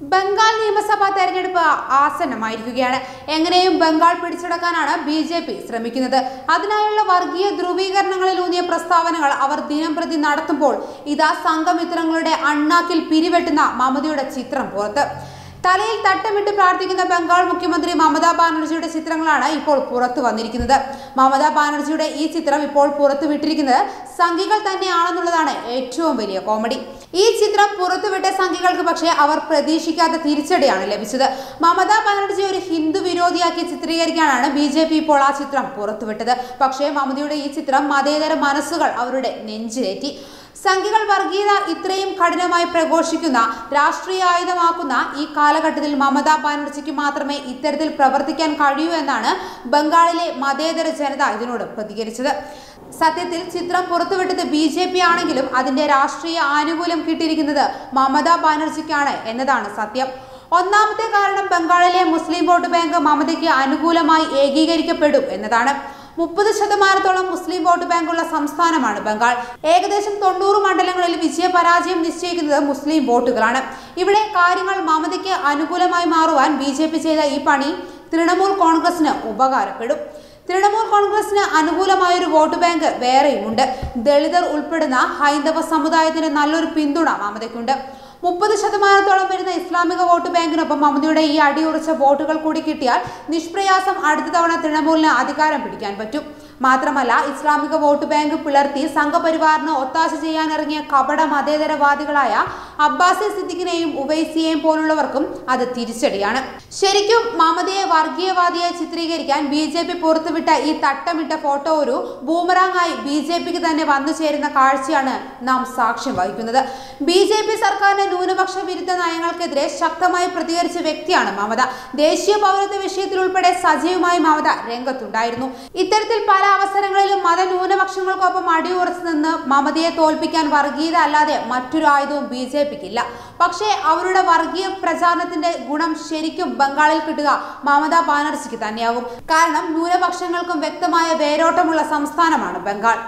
ബംഗാൾ നിയമസഭാ തെരഞ്ഞെടുപ്പ് ആസന്നമായിരിക്കുകയാണ്. എങ്ങനെയും ബംഗാൾ പിടിച്ചെടുക്കാനാണ് ബി ജെ പി ശ്രമിക്കുന്നത്. അതിനായുള്ള വർഗീയ ധ്രുവീകരണങ്ങളിലൂന്നിയ പ്രസ്താവനകൾ അവർ ദിനം പ്രതി നടത്തുമ്പോൾ ഇതാ സംഘമിത്രങ്ങളുടെ അണ്ണാക്കിൽ പിരിവെട്ടുന്ന മമതയുടെ ചിത്രം പുറത്ത്. തലയിൽ തട്ടമിട്ട് പ്രാർത്ഥിക്കുന്ന ബംഗാൾ മുഖ്യമന്ത്രി മമതാ ബാനർജിയുടെ ചിത്രങ്ങളാണ് ഇപ്പോൾ പുറത്തു വന്നിരിക്കുന്നത്. മമതാ ബാനർജിയുടെ ഈ ചിത്രം ഇപ്പോൾ പുറത്തു വിട്ടിരിക്കുന്നത് സംഘികൾ തന്നെയാണെന്നുള്ളതാണ് ഏറ്റവും വലിയ കോമഡി. ഈ ചിത്രം പുറത്തുവിട്ട സംഘികൾക്ക് പക്ഷേ അവർ പ്രതീക്ഷിക്കാത്ത തിരിച്ചടിയാണ് ലഭിച്ചത്. മമതാ ബാനർജി ഒരു ഹിന്ദു വിരോധിയാക്കി ചിത്രീകരിക്കാനാണ് ബി ജെ പി ഇപ്പോൾ ആ ചിത്രം പുറത്തുവിട്ടത് പക്ഷേ മമതയുടെ ഈ ചിത്രം മതേതര മനസ്സുകൾ അവരുടെ നെഞ്ചിലേറ്റി. സംഘികൾ വർഗീയത ഇത്രയും കഠിനമായി പ്രഘോഷിക്കുന്ന രാഷ്ട്രീയ ആയുധമാക്കുന്ന ഈ കാലഘട്ടത്തിൽ മമതാ ബാനർജിക്ക് മാത്രമേ ഇത്തരത്തിൽ പ്രവർത്തിക്കാൻ കഴിയൂ എന്നാണ് ബംഗാളിലെ മതേതര ജനത ഇതിനോട് പ്രതികരിച്ചത്. സത്യത്തിൽ ചിത്രം പുറത്തുവിട്ടത് ബി ജെ പി ആണെങ്കിലും അതിന്റെ രാഷ്ട്രീയ ആനുകൂല്യം കിട്ടിയിരിക്കുന്നത് മമതാ ബാനർജിക്കാണ് എന്നതാണ് സത്യം. ഒന്നാമത്തെ കാരണം ബംഗാളിലെ മുസ്ലിം വോട്ട് ബാങ്ക് മമതയ്ക്ക് അനുകൂലമായി ഏകീകരിക്കപ്പെടും എന്നതാണ്. മുപ്പത് ശതമാനത്തോളം മുസ്ലിം വോട്ട് ബാങ്കുള്ള സംസ്ഥാനമാണ് ബംഗാൾ. ഏകദേശം തൊണ്ണൂറ് മണ്ഡലങ്ങളിൽ വിജയപരാജയം നിശ്ചയിക്കുന്നത് മുസ്ലിം വോട്ടുകളാണ്. ഇവിടെ കാര്യങ്ങൾ മമതയ്ക്ക് അനുകൂലമായി മാറുവാൻ ബി ചെയ്ത ഈ പണി തൃണമൂൽ കോൺഗ്രസിന് ഉപകാരപ്പെടും. തൃണമൂൽ കോൺഗ്രസിന് അനുകൂലമായൊരു വോട്ട് ബാങ്ക് വേറെയുമുണ്ട്. ദളിതർ ഉൾപ്പെടുന്ന ഹൈന്ദവ സമുദായത്തിന് നല്ലൊരു പിന്തുണ മമതയ്ക്കുണ്ട്. മുപ്പത് ശതമാനത്തോളം വരുന്ന ഇസ്ലാമിക വോട്ട് ബാങ്കിനൊപ്പം മമതയുടെ ഈ അടിയുറച്ച വോട്ടുകൾ കൂടി കിട്ടിയാൽ നിഷ്പ്രയാസം അടുത്ത തവണ തൃണമൂലിന് അധികാരം പിടിക്കാൻ പറ്റും. മാത്രമല്ല ഇസ്ലാമിക വോട്ട് ബാങ്ക് പിളർത്തി സംഘപരിവാറിന് ഒത്താശ ചെയ്യാനിറങ്ങിയ കപട മതേതരവാദികളായ അബ്ബാസി സിദ്ദിഖിനെയും ഉവൈസിയെയും പോലുള്ളവർക്കും അത് തിരിച്ചടിയാണ്. ശരിക്കും മമതയെ വർഗീയവാദിയായി ചിത്രീകരിക്കാൻ ബി ജെ പി പുറത്തുവിട്ട ഈ തട്ടമിട്ട ഫോട്ടോ ഒരു ബൂമറാങ്ങായി ബി ജെ പിക്ക് തന്നെ വന്നു ചേരുന്ന കാഴ്ചയാണ് നാം സാക്ഷ്യം വഹിക്കുന്നത്. ബി ജെ പി സർക്കാരിന്റെ ന്യൂനപക്ഷ വിരുദ്ധ നയങ്ങൾക്കെതിരെ ശക്തമായി പ്രതികരിച്ച വ്യക്തിയാണ് മമത. ദേശീയ പൗരത്വ വിഷയത്തിൽ ഉൾപ്പെടെ സജീവമായി മമത രംഗത്തുണ്ടായിരുന്നു. ഇത്തരത്തിൽ പല അവസരങ്ങളിലും മതന്യൂനപക്ഷങ്ങൾക്കൊപ്പം അടിയുറച്ചു നിന്ന് മമതയെ തോൽപ്പിക്കാൻ വർഗീയത അല്ലാതെ മറ്റൊരു ആയുധവും ബി ജെ പിക്കില്ല. പക്ഷേ അവരുടെ വർഗീയ പ്രചാരണത്തിന്റെ ഗുണം ശരിക്കും ബംഗാളിൽ കിട്ടുക മമതാ ബാനർജിക്ക് തന്നെയാകും. കാരണം ന്യൂനപക്ഷങ്ങൾക്കും വ്യക്തമായ വേരോട്ടമുള്ള സംസ്ഥാനമാണ് ബംഗാൾ.